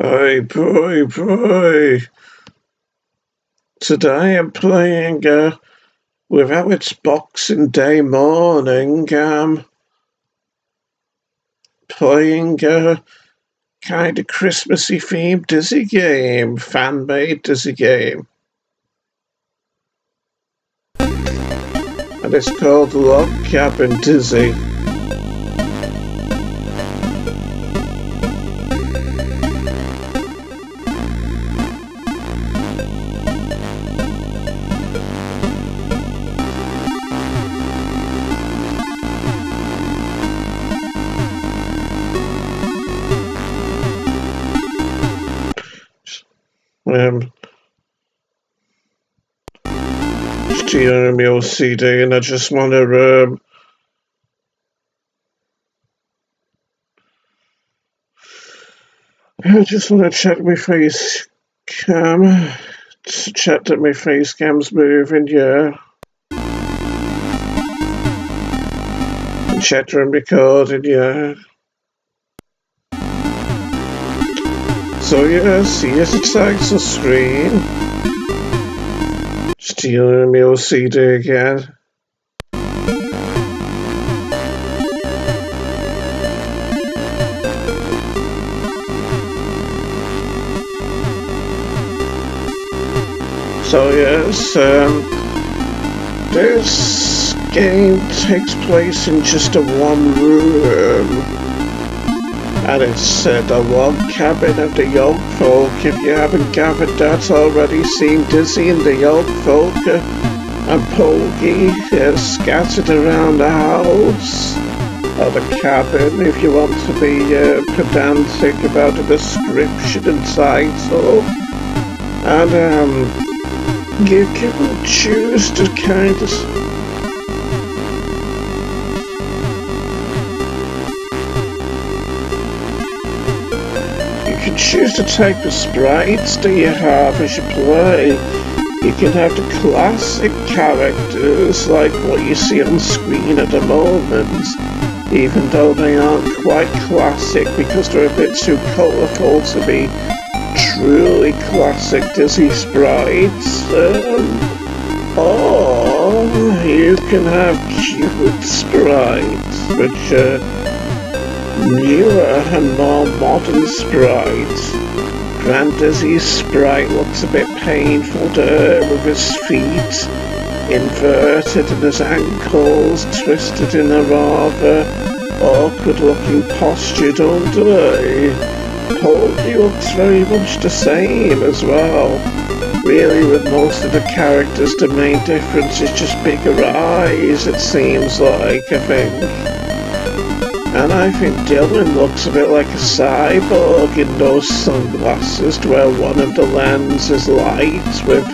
Boy, boy, boy. Today I'm playing uh, without its Boxing Day morning. Um, playing a kind of Christmassy themed Dizzy game, fan made Dizzy game. And it's called Log Cabin Dizzy. My OCD and I just want to um, I just want to check my face cam to check that my face cam's moving, yeah. Check that recording, yeah. So yeah, see it tags the screen. Stealing my OCD again. So yes, um, this game takes place in just a one room. And it's uh, the log cabin of the Young Folk. If you haven't gathered that already, seen Dizzy and the Young Folk uh, and Pogie uh, scattered around the house or the cabin if you want to be uh, pedantic about the description and title. And um, you can choose to kind of choose to take the sprites that you have as you play. You can have the classic characters like what you see on screen at the moment, even though they aren't quite classic because they're a bit too colourful to be truly classic Dizzy sprites. Um, or you can have cute sprites, which are newer and more modern sprites. Dizzy's sprite looks a bit painful to her with his feet inverted and his ankles twisted in a rather awkward looking posture, don't they? He looks very much the same as well. Really, with most of the characters, the main difference is just bigger eyes, it seems like, I think. And I think Dylan looks a bit like a cyborg in those sunglasses where one of the lenses is light with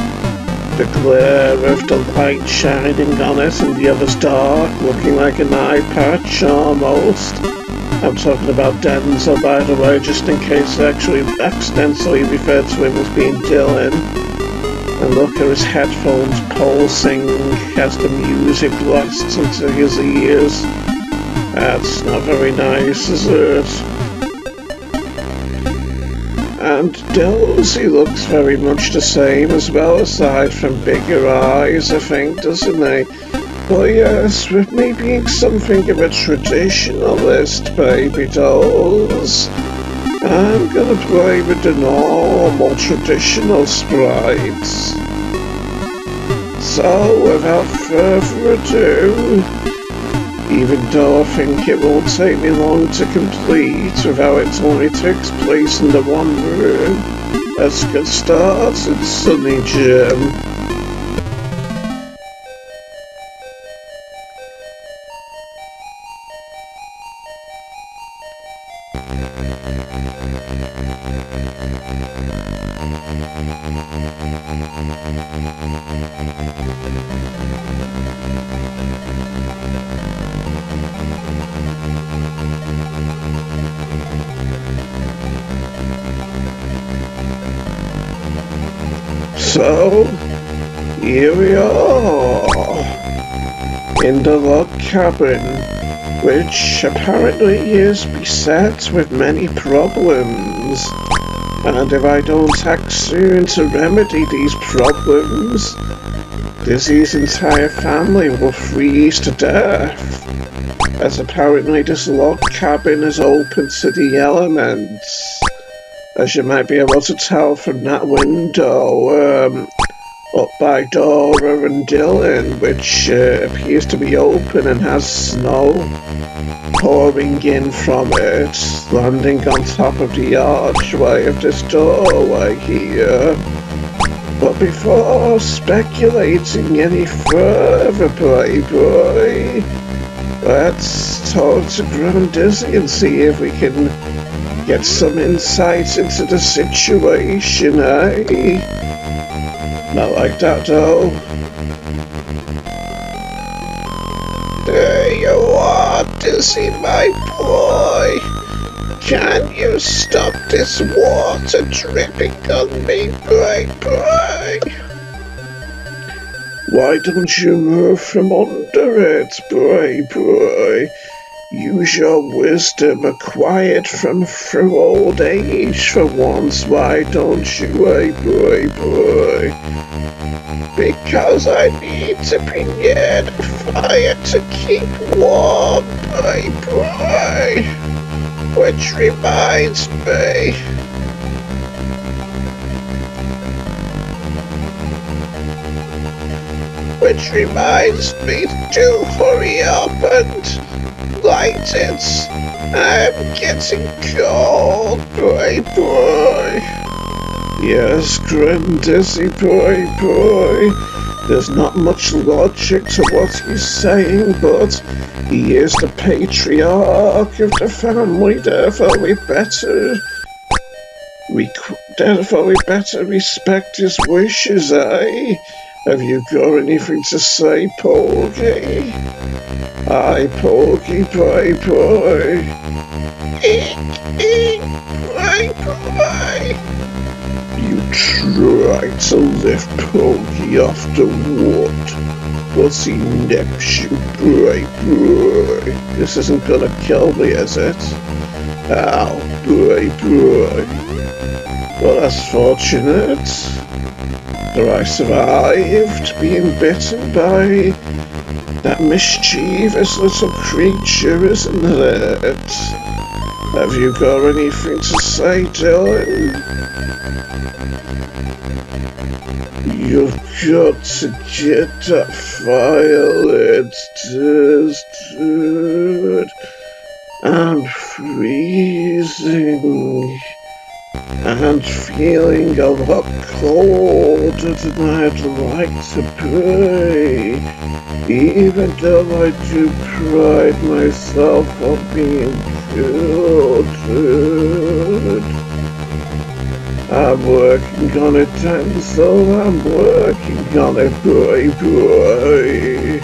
the glare of the light shining on it and the other's dark, looking like an eye patch almost. I'm talking about Denzil, by the way, just in case I actually accidentally referred to him as being Dylan. And look at his headphones pulsing as the music blasts into his ears. That's not very nice, is it? And Dilsey looks very much the same as well, aside from bigger eyes, I think, doesn't he? Well, yes, with me being something of a traditionalist, baby dolls, I'm gonna play with the normal traditional sprites. So, without further ado, even though I think it won't take me long to complete how it only takes place in the one room, let's get started, Sunny Jim. So, here we are in the log cabin, which apparently is beset with many problems. And if I don't act soon to remedy these problems, Dizzy's entire family will freeze to death. As apparently this log cabin is open to the elements. As you might be able to tell from that window, um, up by Dora and Dylan, which uh, appears to be open and has snow pouring in from it, landing on top of the archway of this doorway here. But before speculating any further, Playboy, let's talk to Grand Dizzy and see if we can get some insight into the situation, eh? Not like that, though. Dizzy, my boy. Can you stop this water dripping on me, boy, boy? Why don't you move from under it, boy, boy? Use your wisdom acquired from through old age for once, why don't you, eh, boy, boy? Because I need to be near the fire to keep warm, boy, boy. Which reminds me... Which reminds me to hurry up and light it. I'm getting cold, boy, boy. Yes, Grim Dizzy, boy, boy. There's not much logic to what he's saying, but he is the patriarch of the family, therefore we better... We, therefore we better respect his wishes, eh? Have you got anything to say, Pogie? Aye, Pogie, boy, boy. Eek, eek, boy, boy. Tried to lift Pogie off the wood, but he nips you, boy. This isn't gonna kill me, is it? Ow, boy, boy. Well, that's fortunate. I survived being bitten by that mischievous little creature, isn't it? Have you got anything to say, Dylan? You've got to get that violet, dude. I'm freezing and feeling a lot colder than I'd like to be, even though I do pride myself on being good. I'm working on it, Denzil, I'm working on it, boy, boy.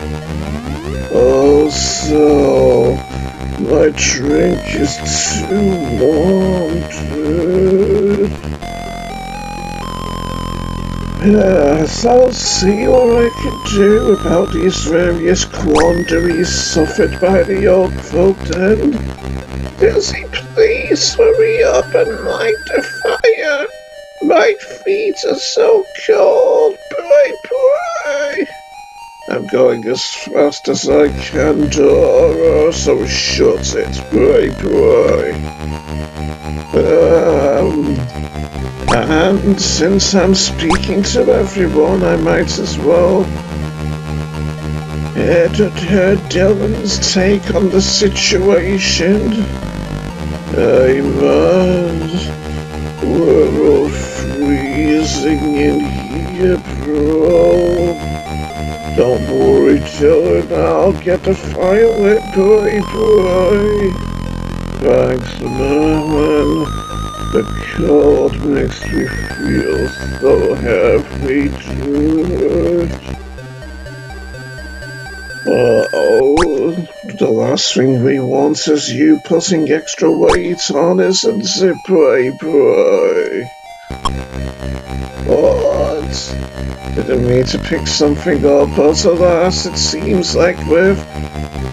Also, my drink is too warm. Yes, I'll see what I can do about these various quandaries suffered by the Yolkfolk then. Dizzy, please hurry up and light the fire. My feet are so cold, boy, boy. I'm going as fast as I can, Dora, so shut it, boy, boy. Um, and since I'm speaking to everyone, I might as well edit her Dylan's take on the situation. I must. We're freezing in here, bro. Don't worry, Dylan, I'll get the fire lit, boy. Thanks, Merlin. The cold makes me feel so happy, dude. Uh-oh, the last thing we want is you putting extra weight on, us and boy, boy? What? Didn't mean to pick something up, but alas, it seems like we've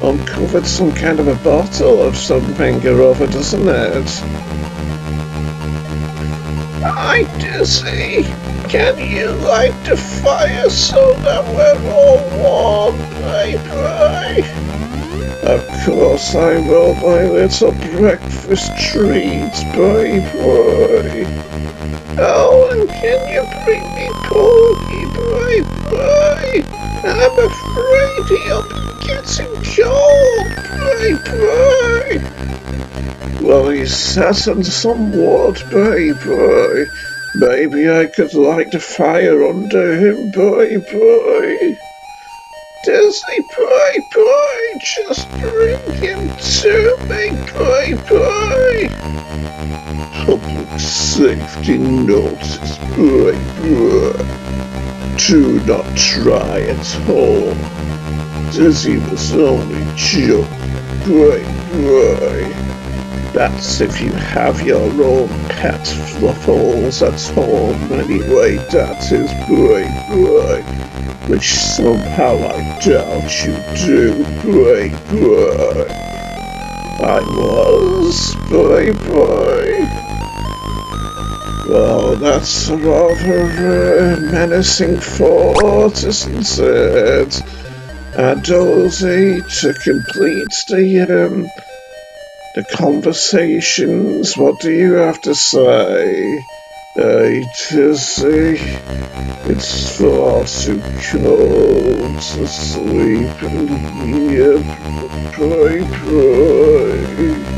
uncovered some kind of a bottle of something or other, doesn't it? I dizzy. Can you light the fire so that we're all warm, pray? Of course I will, my little breakfast treats, pray. Oh, and can you bring me porky, pray, pray? I'm afraid he'll be getting cold, pray, pray. Well, he's sat on some wood, pray, pray. Maybe I could light a fire under him, pray, pray. Dizzy, pray, pray, just bring him to me, pray, pray. Public safety notice. Do uh, not try at all. Dizzy was only pray. That's if you have your own pet fluffles at home anyway, that is boy, boy. Which somehow I doubt you do, boy, boy. I was, boy, boy. Well, that's a rather uh, menacing thought, isn't it? And Dozy, to complete the, um, the conversations. What do you have to say? I just say it's far too cold to sleep in here. Pray, pray.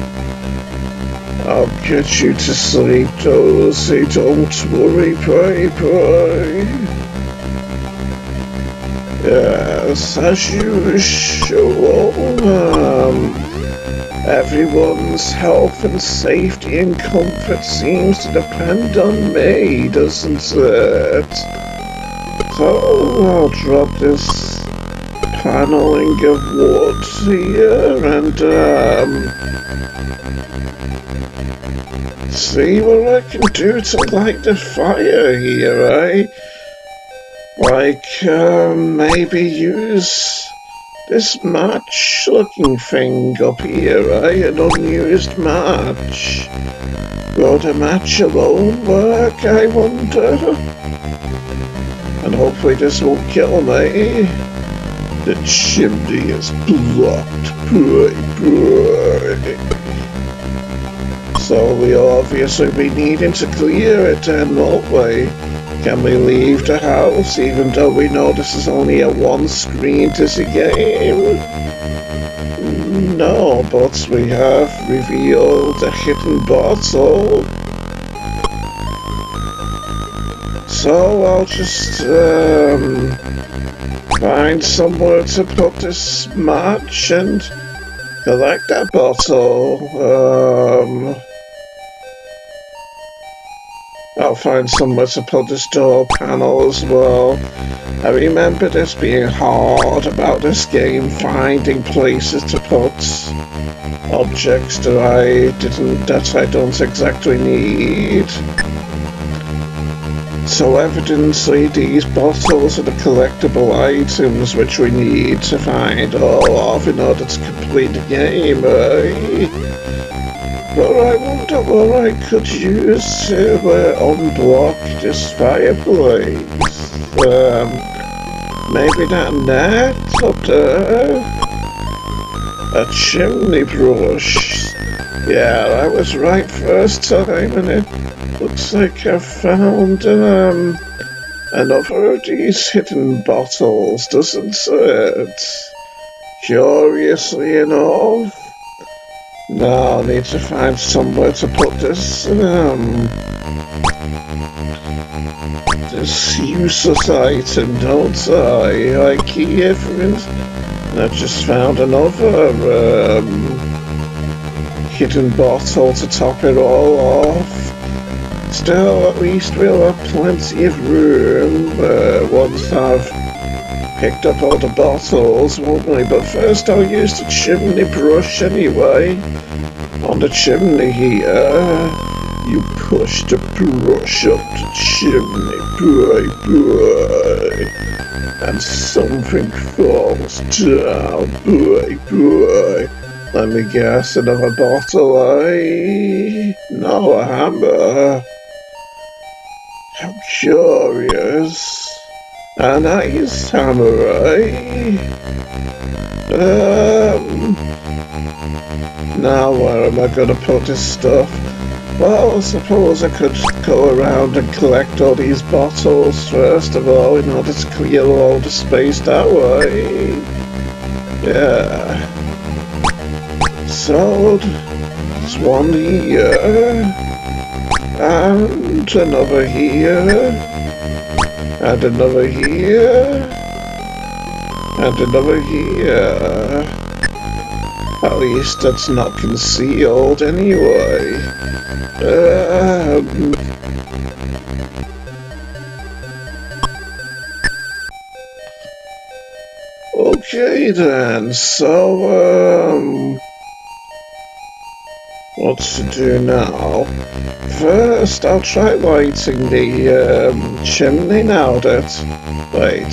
I'll get you to sleep, Dozy. Don't worry, pray, pray. Yes, as usual, um, Everyone's health and safety and comfort seems to depend on me, doesn't it? So I'll drop this paneling of wood here and um, see what I can do to light the fire here, eh? Like, um, maybe use this match looking thing up here, eh? An unused match. Would a match alone work, I wonder? And hopefully this won't kill me. The chimney is blocked. Pray, pray. So we'll obviously be needing to clear it then, won't we? Can we leave the house even though we know this is only a one-screen Dizzy game? No, but we have revealed a hidden bottle. So I'll just um, find somewhere to put this match and collect that bottle. Um, I'll find somewhere to put this door panel as well. I remember this being hard about this game, finding places to put objects that I didn't, that I don't exactly need. So evidently these bottles are the collectible items which we need to find all of in order to complete the game, eh? But I wonder what I could use to uh, unblock this fireplace. Um, maybe that net up there? A chimney brush. Yeah, I was right first time and it looks like I've found um, another of these hidden bottles, doesn't it? Curiously enough, now I need to find somewhere to put this, um, this useless item, don't I? IKEA, for instance. I've just found another, um, hidden bottle to top it all off. Still, at least we'll have plenty of room uh, once I've picked up all the bottles, won't we? But first I'll use the chimney brush anyway. On the chimney here, you push the brush up the chimney, boy, boy. And something falls down, boy, boy. Let me guess, another bottle, eh? No, a hammer. Curious. A nice samurai. Um, now where am I gonna put this stuff? Well, I suppose I could go around and collect all these bottles first of all in order to clear all the space that way. Yeah. So, there's one and another here, and another here, and another here. At least that's not concealed anyway. Um, okay then, so um, what to do now? First, I'll try lighting the um, chimney now that... Wait.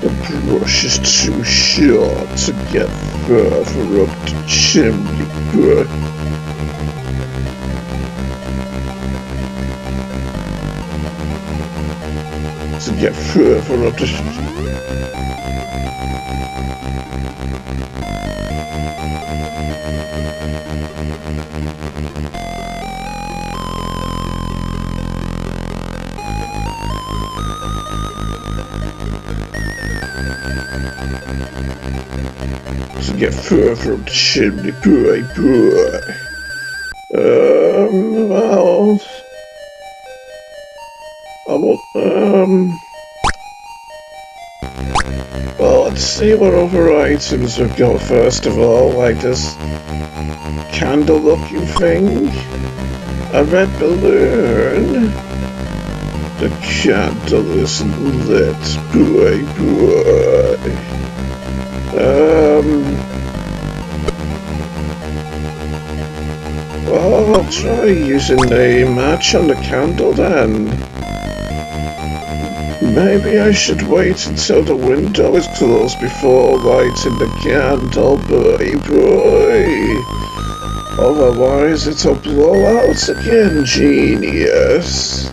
The brush is too short to get further up the chimney. Good. To get further up the... to get further up the chimney. What other items we've got first of all, like this candle-looking thing, a red balloon. The candle isn't lit, boy, boy. Um. Well, I'll try using the match on the candle then. Maybe I should wait until the window is closed before lighting the candle, boy, boy. Otherwise, it'll blow out again, genius.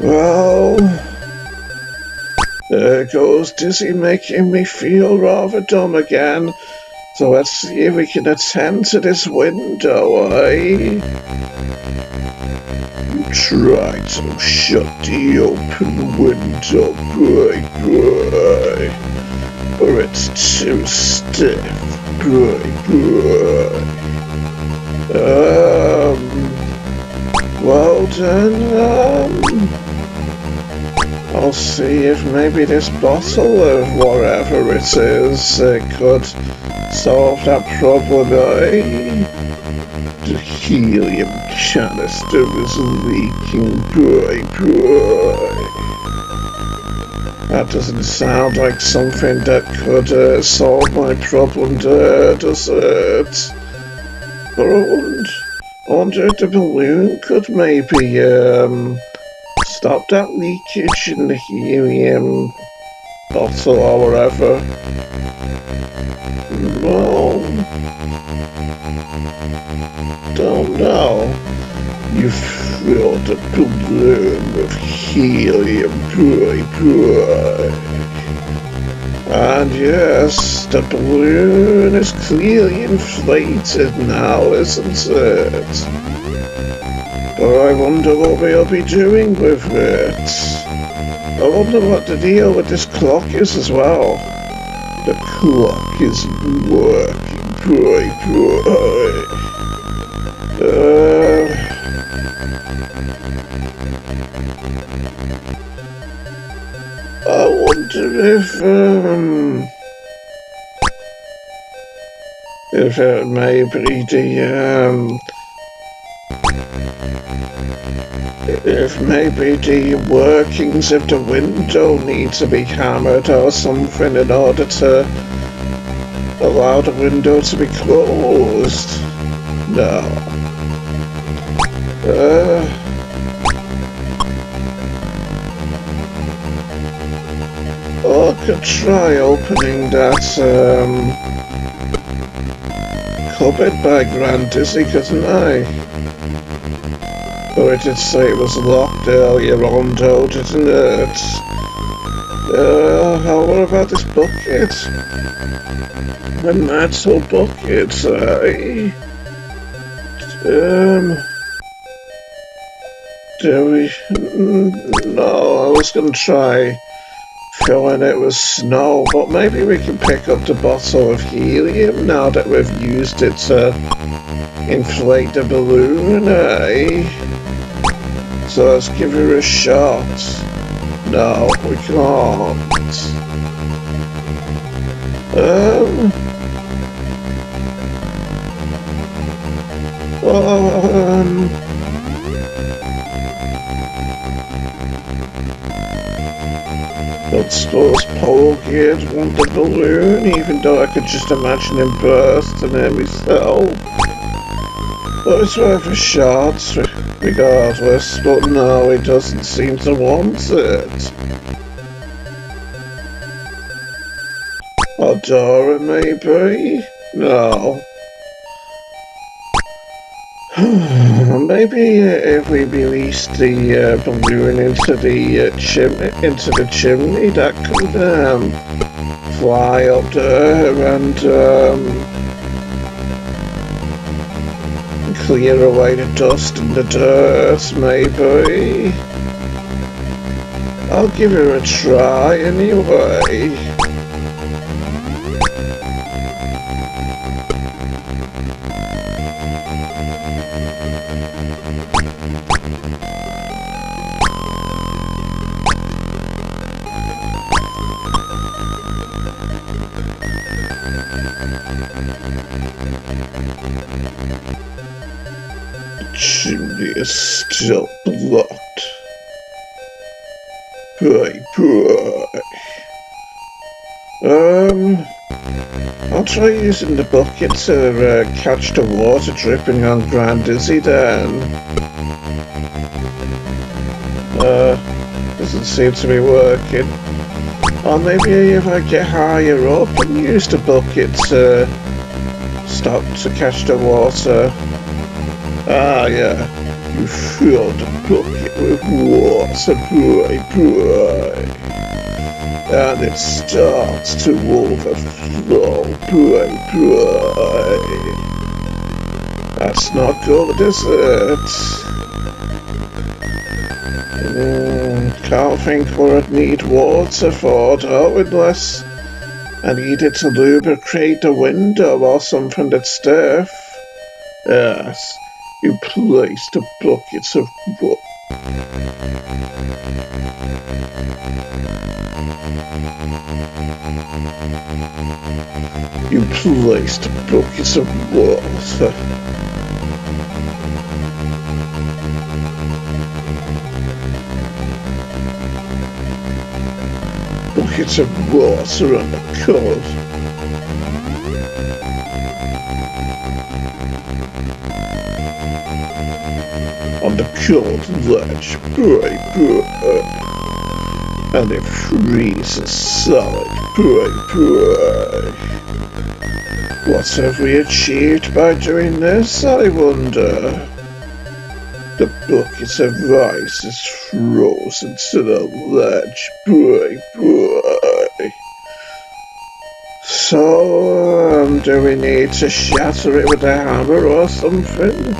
Well... There goes Dizzy making me feel rather dumb again. So let's see if we can attend to this window, eh? Try to shut the open window, boy. Or it's too stiff, boy. Um... Well then, um... I'll see if maybe this bottle of whatever it is uh, could solve that problem, eh? Helium canister is leaking, boy, boy. That doesn't sound like something that could uh, solve my problem, uh, does it? But if the balloon could maybe, um stop that leakage in the helium bottle or whatever. Don't. You fill the balloon with helium, boy, boy. And yes, the balloon is clearly inflated now, isn't it? But I wonder what we'll be doing with it. I wonder what the deal with this clock is as well. The clock is working, boy, boy. Uh, I wonder if, um, if it may be the, um, if maybe the workings of the window need to be hammered or something in order to allow the window to be closed. No. Uh, or I could try opening that um, cupboard by Grand Dizzy, couldn't I? But it did say it was locked earlier on though, didn't it? Uh, what about this bucket? The metal bucket, eh? Um... Do we... Mm, no, I was going to try filling it with snow, but maybe we can pick up the bottle of helium now that we've used it to inflate the balloon, eh? So let's give her a shot. No, we can't. Um... Um... But suppose Polgate want the balloon, even though I could just imagine him bursting it myself. But it's worth a shot, regardless, but no, he doesn't seem to want it. Or Dora, maybe? No. Maybe if we release the uh, balloon into the uh, chimney, into the chimney, that could um, fly up there and um, clear away the dust and the dirt. Maybe. I'll give it a try anyway. Still blocked. Boy. Um, I'll try using the bucket to uh, catch the water dripping on Grand Dizzy then. Uh, doesn't seem to be working. Or maybe if I get higher up and use the bucket to stop to catch the water. Ah, yeah. You fill the bucket with water, boy, boy. And it starts to overflow, boy, boy. That's not good, is it? Mm, can't think what I'd need water for, though, unless I needed to lubricate the window or something that's stiff. Yes. You placed buckets of wood. You placed buckets of water. Buckets of water on the cold. on the cold ledge, boy, boy. And it freezes solid, boy, boy. What have we achieved by doing this, I wonder? The bucket of ice is frozen to the ledge, boy, boy. So, um, do we need to shatter it with a hammer or something?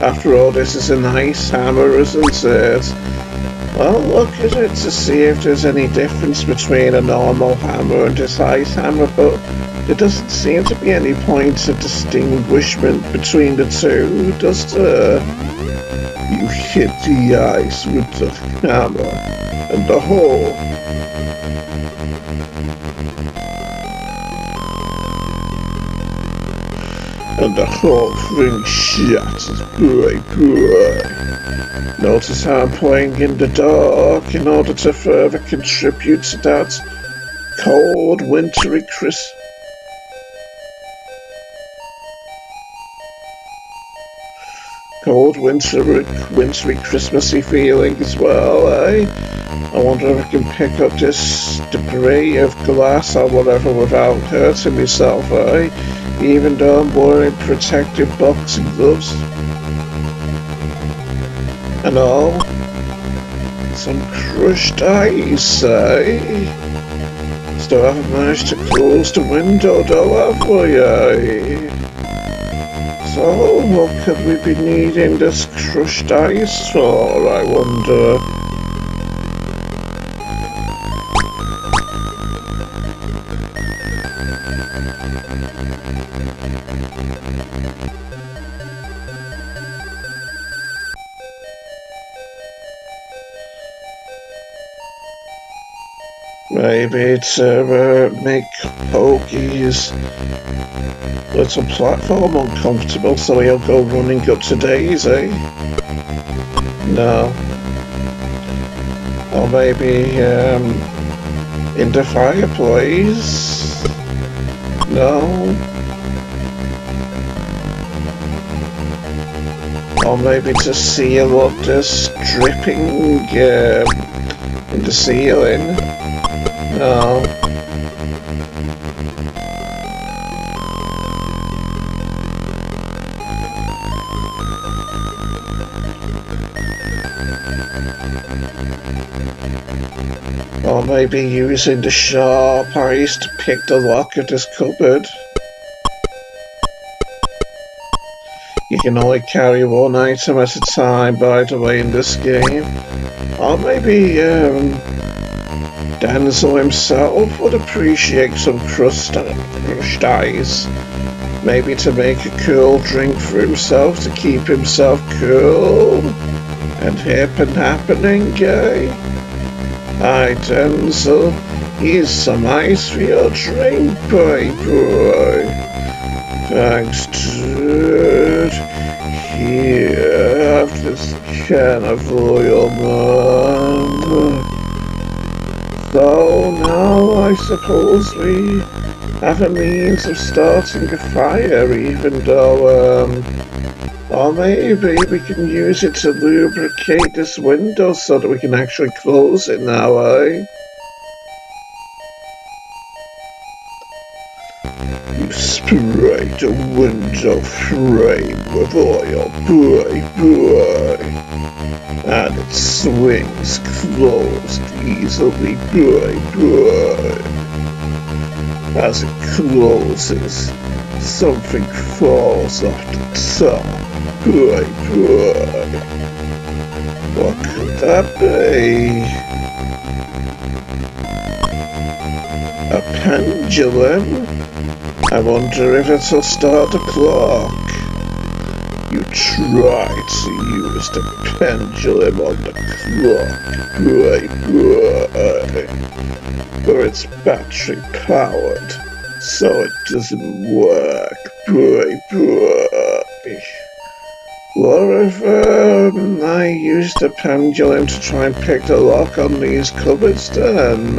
After all, this is an ice hammer, isn't it? Well, look at it to see if there's any difference between a normal hammer and this ice hammer, but there doesn't seem to be any points of distinguishment between the two, does there? You hit the ice with the hammer, and the hole and the whole thing shatters. Boy, boy. Notice how I'm playing in the dark in order to further contribute to that cold, wintry Christmas. Cold, wintry, wintry, Christmassy feeling as well, eh? I wonder if I can pick up this debris of glass or whatever without hurting myself, eh? even though I'm wearing protective boxing gloves and all. Some crushed ice, eh? Still haven't managed to close the window though, have we, eh? So, what could we be needing this crushed ice for, I wonder? Maybe to uh, make Pogie's little platform uncomfortable so he'll go running up to Daisy. No. Or maybe um, in the fireplace. No. Or maybe to seal up this dripping uh, in the ceiling. No. Or maybe using the sharp eyes to pick the lock of this cupboard. You can only carry one item at a time, by the way, in this game. Or maybe, um, Denzil himself would appreciate some crushed, crushed ice. Maybe to make a cool drink for himself to keep himself cool and hip and happening, gay. Aye, Denzil, here's some ice for your drink, boy, boy. Thanks, dude. Here, have this can of oil, man. So now I suppose we have a means of starting a fire, even though, um, or maybe we can use it to lubricate this window so that we can actually close it now, eh? You spray the window frame with oil, boy, boy and it swings closed easily, boy, boy. As it closes, something falls off the top, boy, boy. What could that be? A pendulum? I wonder if it'll start the clock. You tried to use the pendulum on the clock. But it's battery powered, so it doesn't work. Um, I use the pendulum to try and pick the lock on these cupboards then?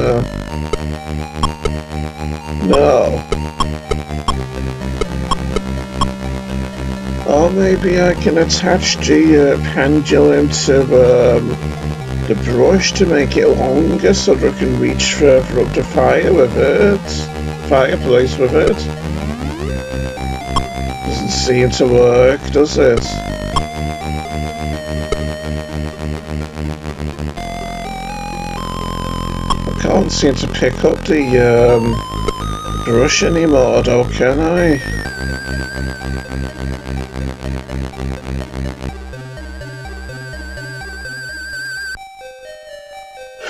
No. Or maybe I can attach the uh, pendulum to um, the brush to make it longer so that I can reach further up the fire with it. Fireplace with it. Doesn't seem to work, does it? Can't seem to pick up the um, brush anymore though, can I?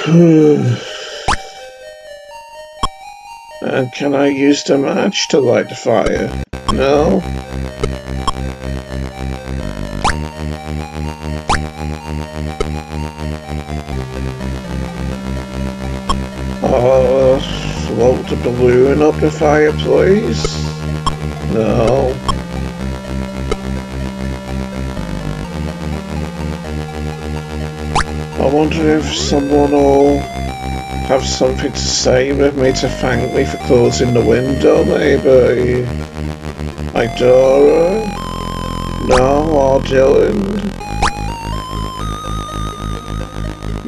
and can I use the match to light the fire? No? Float the balloon up the fireplace? No. I wonder if someone will have something to say with me to thank me for closing the window, maybe. Idora? No, or Dylan?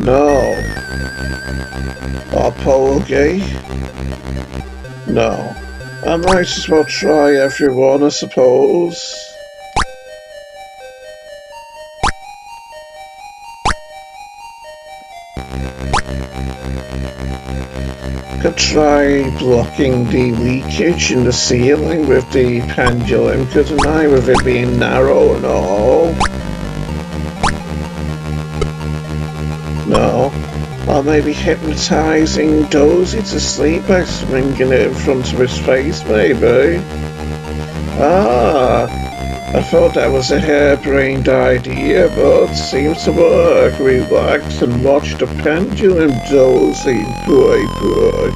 No. Or Pogie? No. I might as well try everyone, I suppose. Could try blocking the leakage in the ceiling with the pendulum, couldn't I, with it being narrow and all? Or maybe hypnotizing Dozy to sleep by swinging it in front of his face, maybe. Ah, I thought that was a harebrained idea, but seems to work. Relax and watch the pendulum, Dozy, boy, boy.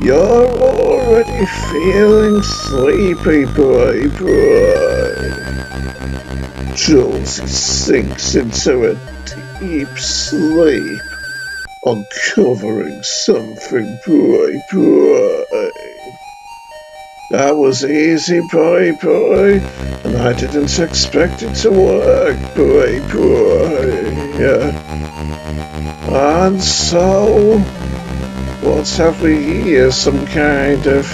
You're already feeling sleepy, boy, boy. Dozy sinks into a deep sleep, uncovering something, boy, boy. That was easy, boy, boy, and I didn't expect it to work, boy, boy. And so, what have we here? Some kind of...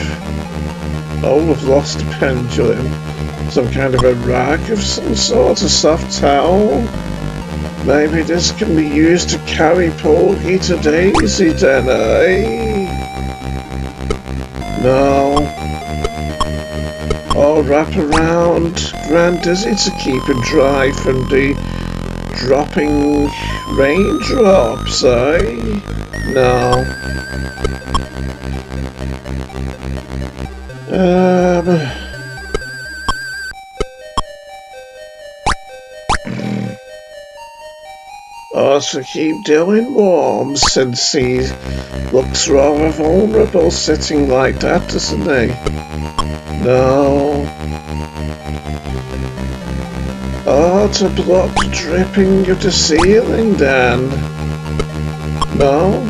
Oh, we've lost pendulum. Some kind of a rack of some sort, a soft towel. Maybe this can be used to carry Pogie to Daisy then, eh? No. Or wrap around Grand Dizzy to keep it dry from the dropping raindrops, eh? No. Um... Also keep doing warm since he looks rather vulnerable sitting like that, doesn't he? No. Oh, to block dripping of the ceiling then. No.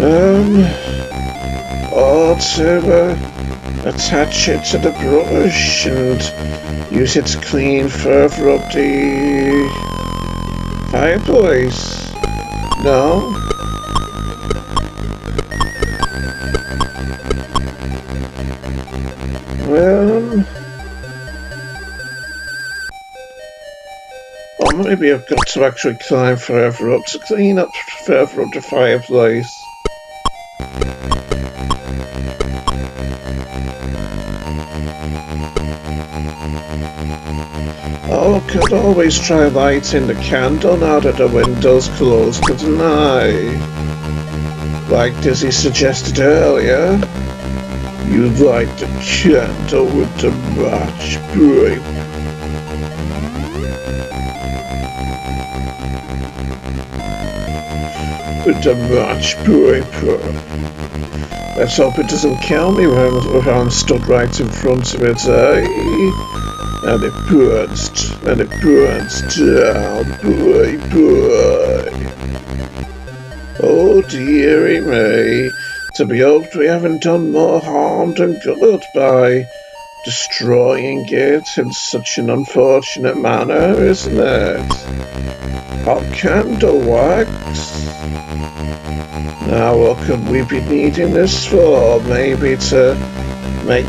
Um, or to uh, attach it to the brush and use it to clean further up the fireplace. No? Well... Or maybe I've got to actually climb further up to clean up further up the fireplace. Always try lighting the candle now that the window's closed, couldn't I? Like Dizzy suggested earlier. You light the candle with the match, boy. With the match, boy. Let's hope it doesn't kill me when I'm stood right in front of it, eh? and it burns, and it burns down, boy, boy. Oh dearie me, to be hoped we haven't done more harm than good by destroying it in such an unfortunate manner, isn't it? Hot candle wax. Now what could we be needing this for? Maybe to make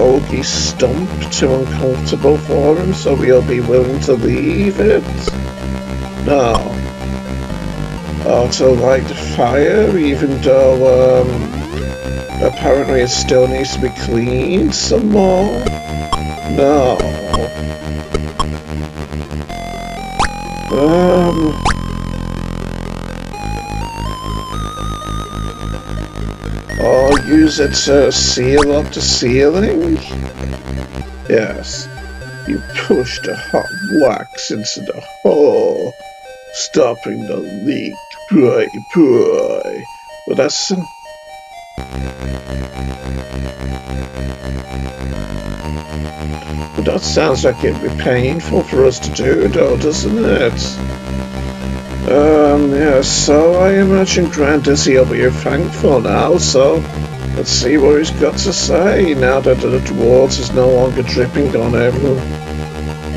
Pogie's stump too uncomfortable for him, so he'll be willing to leave it? No. Or to light the fire, even though, um, apparently it still needs to be cleaned some more? No. Um... use it to seal up the ceiling? Yes, you push the hot wax into the hole, stopping the leak, boy, boy. But that's... But that sounds like it'd be painful for us to do, though, doesn't it? Um, yeah, so I imagine Grand Dizzy will be thankful now, so let's see what he's got to say now that the water is no longer dripping on everyone.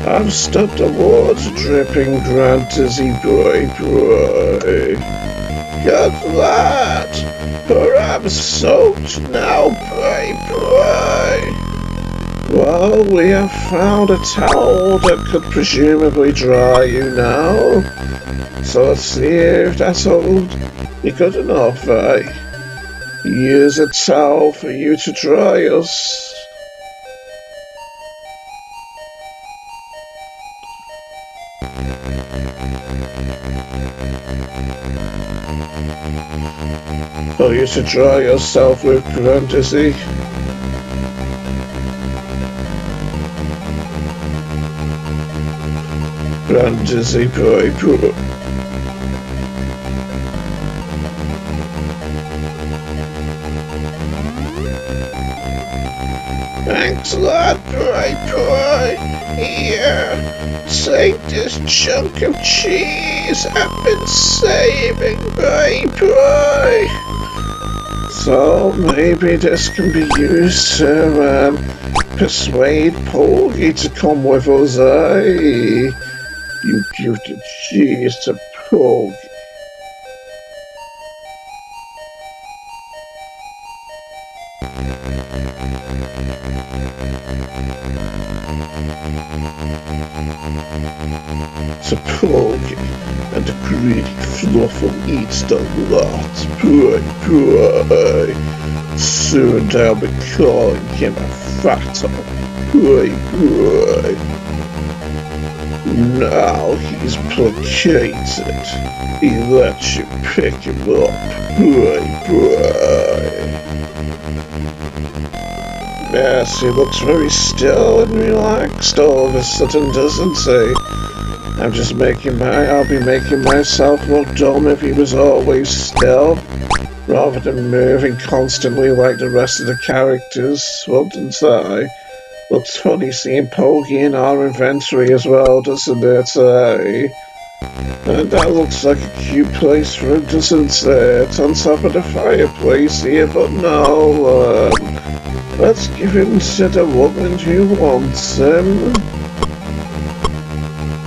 I've stopped the water dripping, Grand Dizzy boy boy. Got that, for I'm soaked now, boy boy. Well, we have found a towel that could presumably dry you now. So let's see if that's all be good enough, eh? Use a towel for you to dry us. For you to dry yourself with fantasy. Fantasy boy, poor. Thanks a lot, boy, boy. Here, take this chunk of cheese I've been saving, boy, boy. So maybe this can be used to um, persuade Pogie to come with us, eh? You give the cheese to Pogie. To and the greedy fluffle eats the lot. Boy, boy. Soon they'll be calling him a fatter. Boy, boy. Now he's placated. He lets you pick him up. Boy, boy. Yes, he looks very still and relaxed all of a sudden, doesn't he? I'm just making my, I'll be making myself look dumb if he was always still, rather than moving constantly like the rest of the characters, wouldn't I? Looks funny seeing Pogie in our inventory as well, doesn't it, eh? And that looks like a cute place for him, doesn't it? On top of the fireplace here, but no, um, let's give him to the woman who wants him.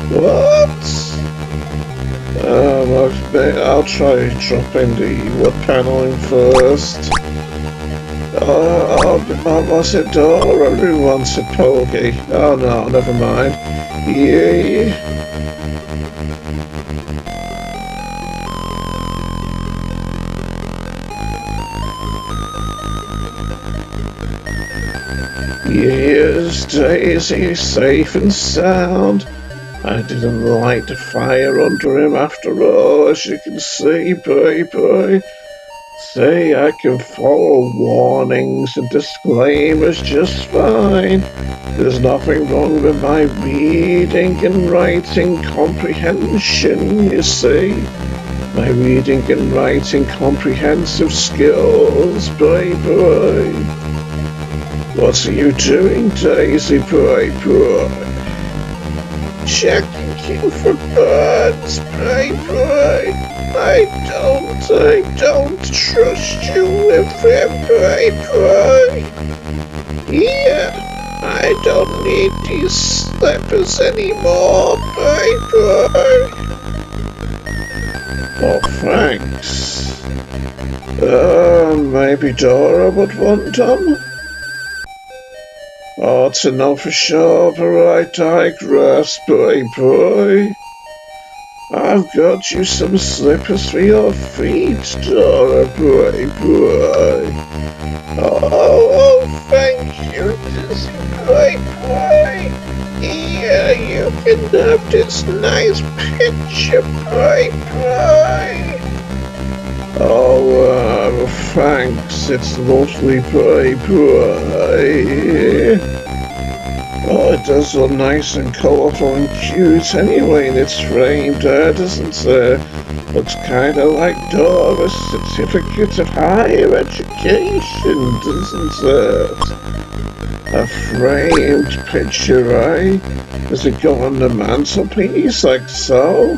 What? Um, I'll, try dropping the wood paneling first. Uh, oh, was it who wants a Pogie? Oh no, never mind. Yeah. Yes, Daisy, safe and sound. I didn't light the fire under him after all, as you can see, boy, boy. Say I can follow warnings and disclaimers just fine. There's nothing wrong with my reading and writing comprehension, you see. My reading and writing comprehensive skills, boy, boy. What are you doing, Daisy, boy, boy? Checking you for birds, boy, boy. I don't, I don't trust you with them, boy, boy. Yeah, I don't need these slippers anymore, boy, boy. Oh, thanks. Uh, maybe Dora would want them? Oh, to know for sure, but I digress, boy, boy. I've got you some slippers for your feet, Dora, boy, boy. Oh, oh, thank you, Dizzy, boy, boy. Yeah, you can have this nice picture, boy, boy. Oh, thanks. It's boy, boy. Oh, it does look nice and colourful and cute anyway, and it's framed there, doesn't it? Looks kind of like Dora's certificate of higher education, doesn't it? A framed picture, eh? Does it go on the mantelpiece like so?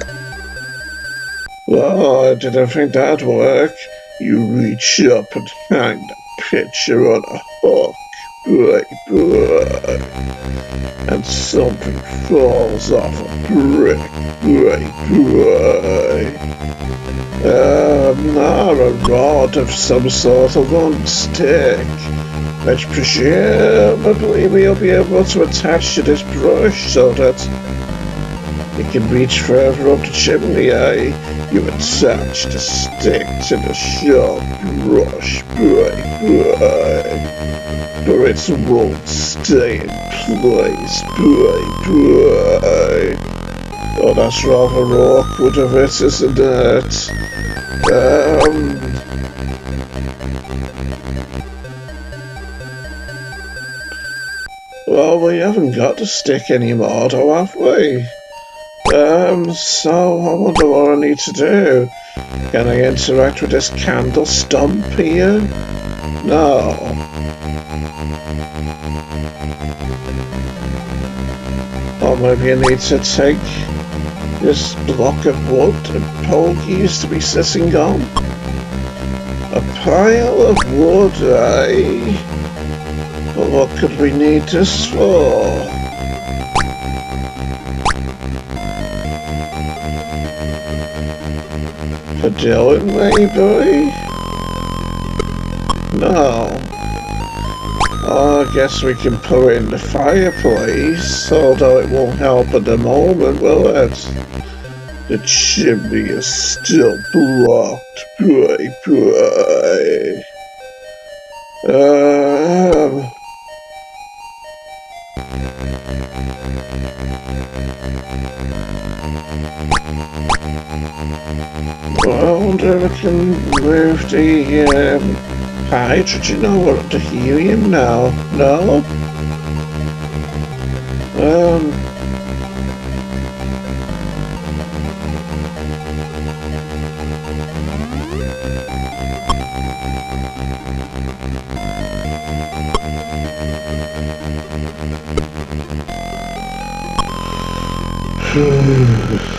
Oh, I didn't think that'd work. You reach up and hang the picture on a hook. Right, right. and something falls off a brick, brick, brick. Um, or a rod of some sort along stick, which presumably we'll be able to attach to this brush so that it can reach further up the chimney, eh? You attach the stick to the sharp brush, right. But it won't stay in place, right, right. Oh, that's rather awkward of it, isn't it? Um... Well, we haven't got the stick anymore, though, have we? Um, so I wonder what I need to do. Can I interact with this candle stump here? No. Or maybe I need to take this block of wood that Pogie used to be sitting on. A pile of wood, eh? But what could we need this for? For Dylan, maybe? No. Oh, I guess we can put it in the fireplace, although it won't help at the moment, will it? The chimney is still blocked. Pray, pray. Um... I wonder if I can move the um, hydrogen over to helium now. No? Um...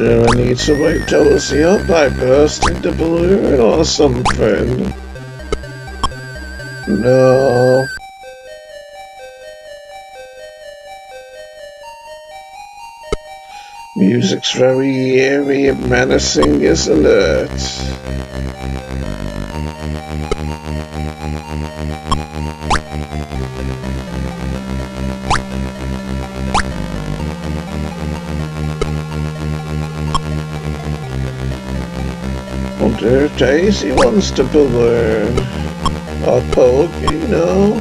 Do I need to wake Dozy up by bursting the balloon or something? No. Music's very eerie and menacing, isn't it? wonder if Daisy wants to balloon. Or poke, you know.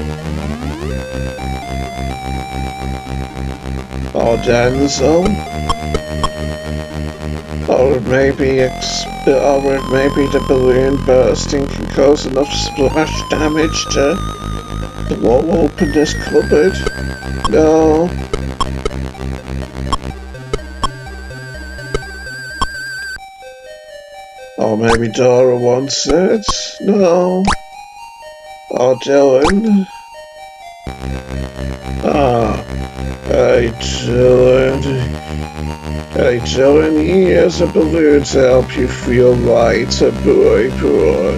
Or Denzil. Oh, or maybe or oh, maybe the balloon bursting can cause enough splash damage to blow open this cupboard. No. Maybe Dora wants it? No. Or Dylan? Ah. Hey, Dylan. Hey, Dylan, here's a balloon to help you feel lighter, boy, boy.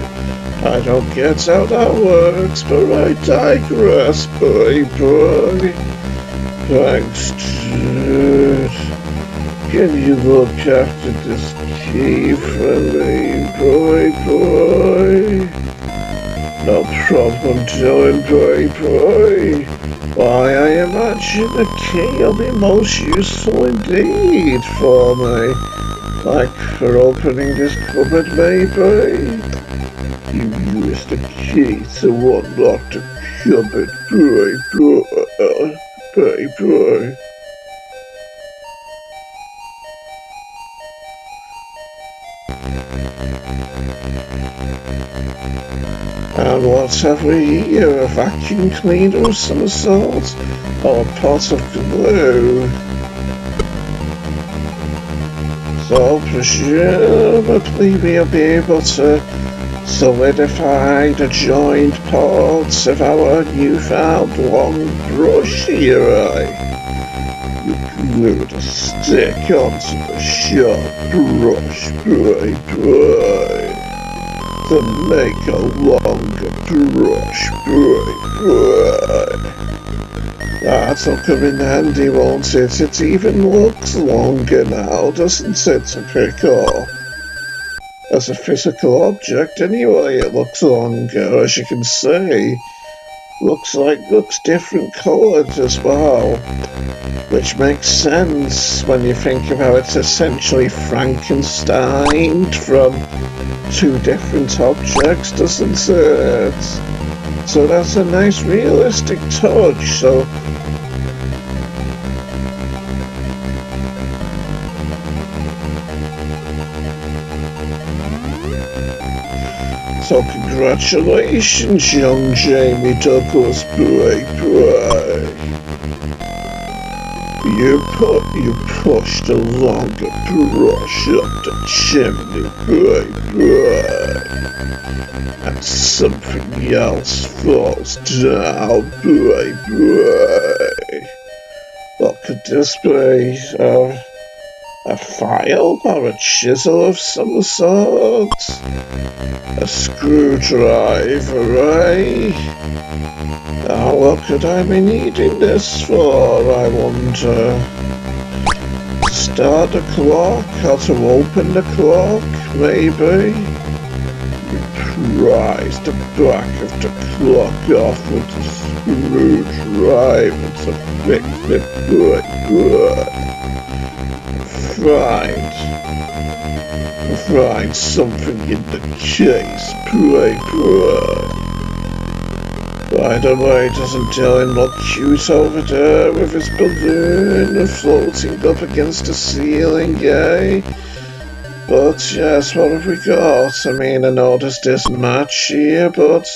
I don't get how that works, but I digress, boy, boy. Thanks, dude. Can you look after this key for me, boy, boy? No problem, Dylan, boy, boy. Why, I imagine the key will be most useful indeed for me. Like for opening this cupboard, maybe? You use the key to unlock the cupboard, boy, boy, boy, boy. And have we here? A vacuum cleaner of some sort? Or a pot of glue? So presumably we'll be able to solidify the joint parts of our newfound long brush right? You glue the stick onto the sharp brush, right, right. Then make a longer brush. That'll come in handy, won't it? It even looks longer now, doesn't it, to pick up? As a physical object, anyway, it looks longer, as you can see. Looks like, looks different coloured as well. Which makes sense when you think of how it's essentially Frankenstein from two different objects, doesn't it? So that's a nice realistic touch, so So congratulations, young Jamie Douglas Boy Boy. You put you pushed a longer brush up the chimney, boy. And something else falls down, boy. What could this be? Uh, a file or a chisel of some sort? A screwdriver, eh? Now, what could I be needing this for, I wonder? Start the clock or to open the clock, maybe? You prise the back of the clock off with a screwdriver to fix it good, good. Right. Right, something in the case. Pray, pray. By the way, it doesn't Dylan look cute over there with his balloon floating up against the ceiling, eh? But yes, what have we got? I mean, I noticed this match here, but...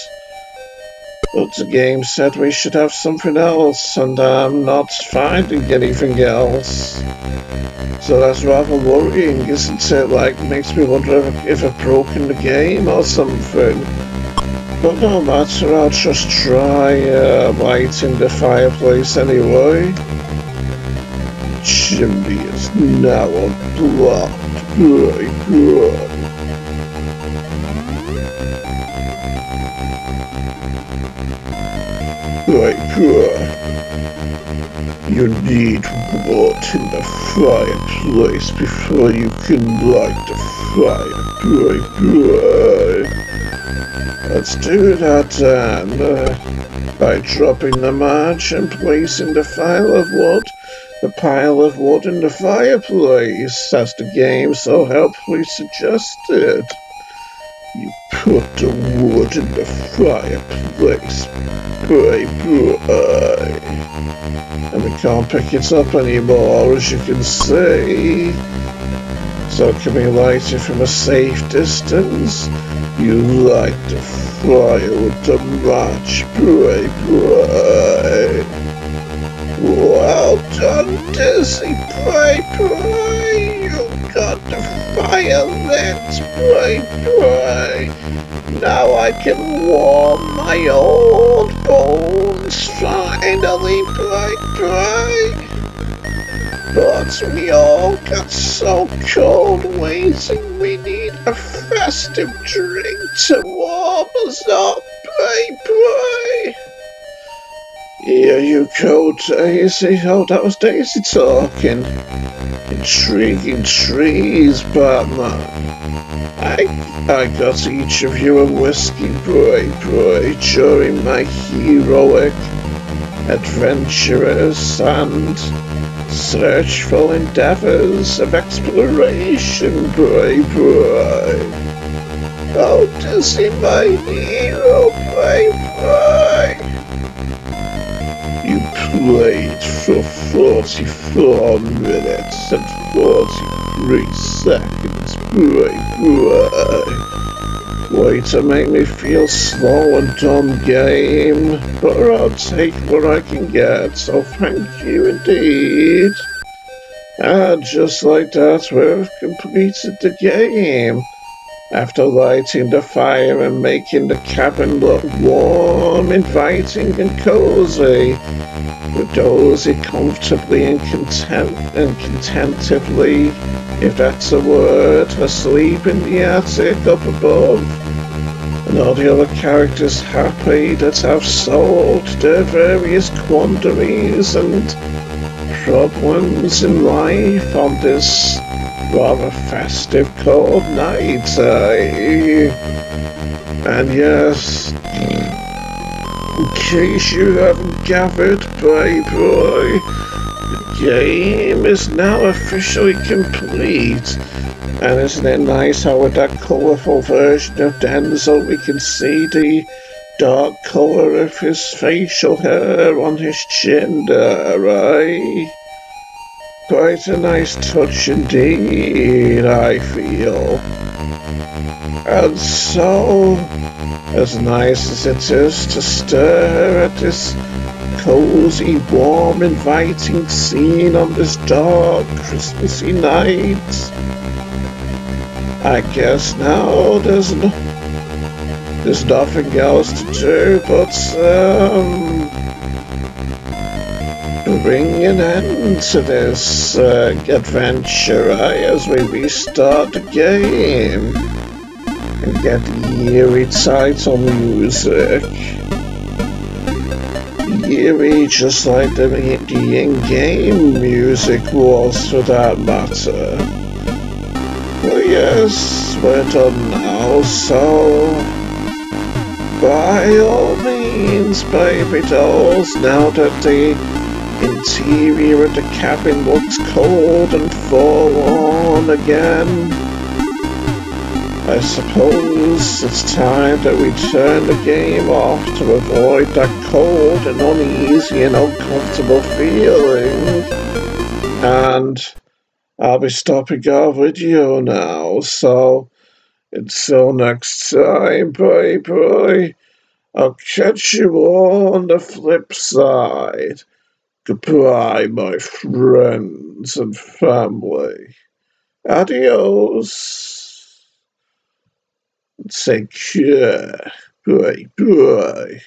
But the game said we should have something else, and I'm not finding anything else. So that's rather worrying, isn't it? Like, makes me wonder if, if I've broken the game or something. But no matter, I'll just try uh, lighting the fireplace anyway. Chimney is now unblocked. Good, good. Good. You need wood in the fireplace before you can light the fire. Boy, boy. Let's do that then. Uh, by dropping the match and placing the pile of wood, the pile of wood in the fireplace, as the game so helpfully suggested. You put the wood in the fireplace. Boy, boy and we can't pick it up anymore as you can see. So can we light it from a safe distance? You light the fire with the match, pray, pray. Well done, Dizzy, pray, pray. You got the fire lit, pray, pray. Now I can warm my old bones finally, bright, bright. But we all got so cold waiting, we need a festive drink to warm us up, bright. Here you go, Daisy. Uh, oh, that was Daisy talking. Intriguing trees, Batman. Uh, I, I got each of you a whiskey boy boy during my heroic adventurous and searchful endeavors of exploration, boy boy. Oh, to see my hero, boy boy. You played for 44 minutes and 43 seconds, boy, boy. Way to make me feel slow and dumb game, but I'll take what I can get, so thank you indeed. And just like that, we've completed the game. After lighting the fire and making the cabin look warm, inviting and cozy, we dozy comfortably and content and contentively, if that's a word, asleep in the attic up above. and all the other characters happy that have solved their various quandaries and problems in life on this rather festive cold night. Eh? And yes, in case you haven't gathered, boy boy, the game is now officially complete. And isn't it nice how with that colourful version of Denzil we can see the dark colour of his facial hair on his chin there, right? Quite a nice touch indeed, I feel. And so, as nice as it is to stare at this cozy, warm, inviting scene on this dark, Christmassy night, I guess now there's no, there's nothing else to do but um, bring an end to this uh, adventure right, as we restart the game and get eerie title music. Eerie just like the, the in-game music was for that matter. Well, yes, we're done now, so... By all means, baby dolls, now that the interior of the cabin looks cold and forlorn again, I suppose it's time that we turn the game off to avoid that cold and uneasy and uncomfortable feeling. And I'll be stopping our video now, so until next time, bye bye. I'll catch you on the flip side. Goodbye, my friends and family. Adios. Take care. Bye bye.